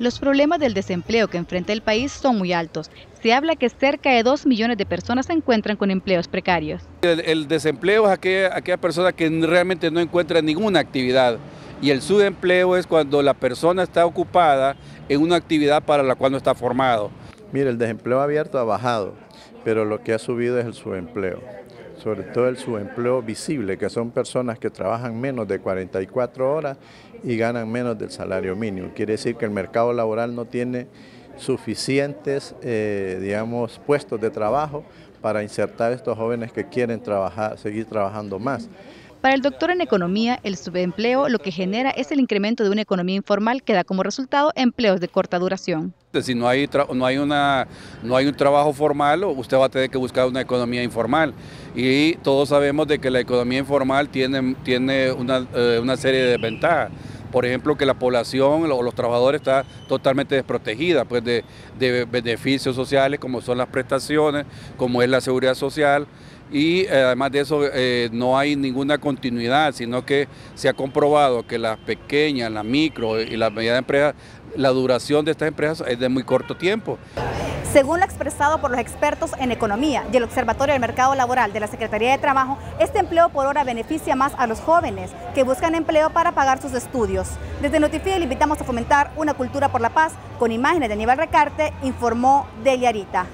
Los problemas del desempleo que enfrenta el país son muy altos. Se habla que cerca de 2 millones de personas se encuentran con empleos precarios. El, desempleo es aquella, aquella persona que realmente no encuentra ninguna actividad y el subempleo es cuando la persona está ocupada en una actividad para la cual no está formado. Mire, el desempleo abierto ha bajado, pero lo que ha subido es el subempleo sobre todo el subempleo visible, que son personas que trabajan menos de 44 horas y ganan menos del salario mínimo. Quiere decir que el mercado laboral no tiene suficientes, eh, digamos, puestos de trabajo para insertar a estos jóvenes que quieren trabajar, seguir trabajando más. Para el doctor en economía, el subempleo lo que genera es el incremento de una economía informal que da como resultado empleos de corta duración. Si no hay, no hay, un trabajo formal, usted va a tener que buscar una economía informal. Y todos sabemos de que la economía informal tiene, tiene una, eh, una serie de desventajas por ejemplo, que la población o los trabajadores está totalmente desprotegida pues de, beneficios sociales como son las prestaciones, como es la seguridad social y eh, además de eso eh, no hay ninguna continuidad, sino que se ha comprobado que las pequeñas, las micro y las medianas empresas, la duración de estas empresas es de muy corto tiempo. Según lo expresado por los expertos en economía y el Observatorio del Mercado Laboral de la Secretaría de Trabajo, este empleo por hora beneficia más a los jóvenes que buscan empleo para pagar sus estudios. Desde Notify le invitamos a fomentar una cultura por la paz con imágenes de Aníbal Recarte, informó Delia Arita.